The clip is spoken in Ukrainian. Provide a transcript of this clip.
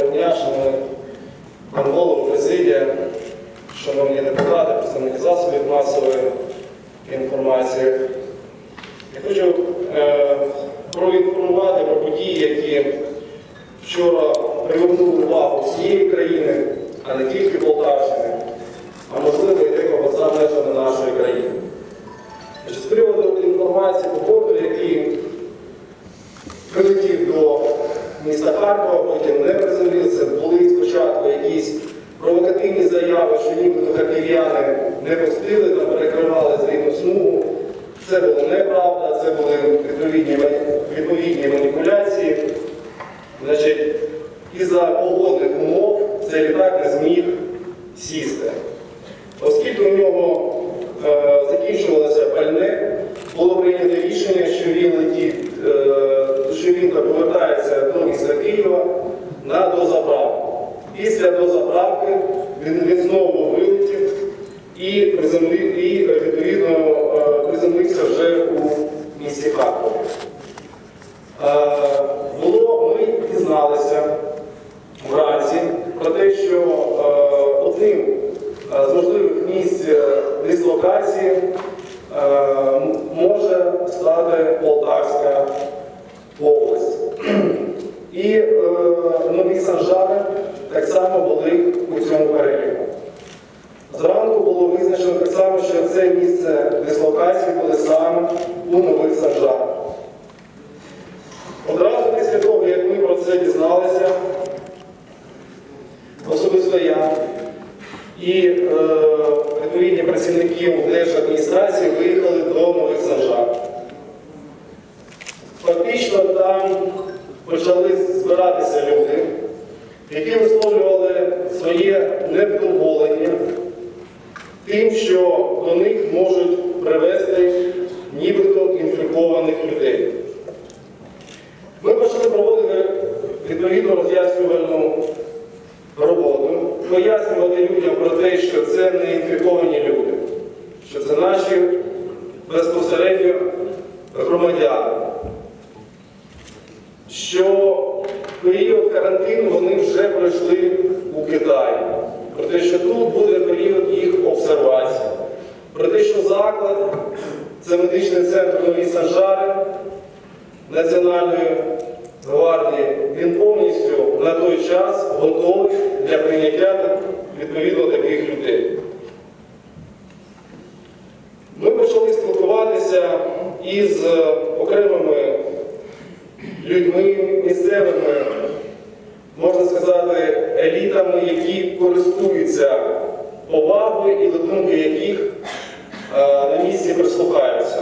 Дня, шановний пан голову, президія, шановні депутати, представники засобів масової інформації. Я хочу е, проінформувати про події, які вчора привернули увагу всієї країни, а не тільки Полтавщини, а можливо і декого за межами нашої країни. З приводу інформації по борту, який прилетів до міста Харкова, потім не спочатку якісь провокативні заяви, що нібито харків'яни не пустили та перекривали зрівну смугу. Це було неправда, це були відповідні, відповідні маніпуляції. Значить, із-за погодних умов цей літак не зміг сісти. Оскільки у нього е, закінчувалося пальне, було прийнято рішення, що він летить, е, що він повертається до міста Києва на дозаправку. Після дозаправки він, він знову вилетів і, приземлив, і е, відповідно е, приземлився вже у місті Харкові. Е, було, ми дізналися вранці про те, що одним з можливих місць дислокації може стати Полтавська. І е, нові санжари так само були у цьому переліку. Зранку було визначено так само, що це місце дислокації буде саме у нових санжарах. Одразу після того, як ми про це дізналися, особисто я і е, відповідні працівники держадміністрації виїхали до нових санжар. Фактично там почали збиратися люди, які висловлювали своє невдоволення тим, що до них можуть привезти нібито інфікованих людей. Ми почали проводити відповідну роз'яснювальну роботу, пояснювати людям про те, що це не інфіковані люди, що це наші безпосередньо громадяни, що період карантину вони вже пройшли у Китаї, про те, що тут буде період їх обсервації, про те, що заклад це медичний центр Нові Санжари, Національної гвардії, він повністю на той час готовий для прийняття відповідно таких людей. Ми почали спілкуватися із окремими людьми місцевими, можна сказати, елітами, які користуються повагою і до думки яких е, на місці прислухаються.